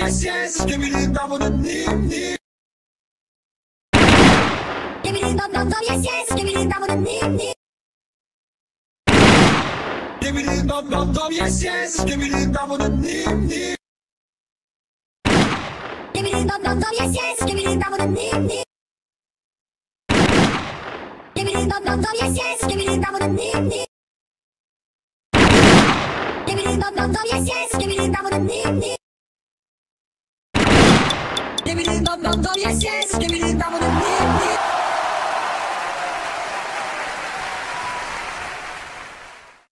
yes, yes. Give me the double the nim, nim. Give me the dum, yes yes. Give me the dum dum nim nim. Give me the dum, yes, yes. Give me the double the nim, nim. Give me the dum, yes yes. Give me the dum dum nim nim. Give me the dum, yes yes. Give me the dum dum nim nim. Give me the dum, yes yes. Give me the me the dum dum Give me the dum dum nim nim.